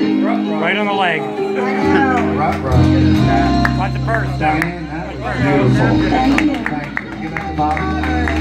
Right on the leg. Right, right. Watch the purse. Diane, that was beautiful. Thank you. Give it to Bobby.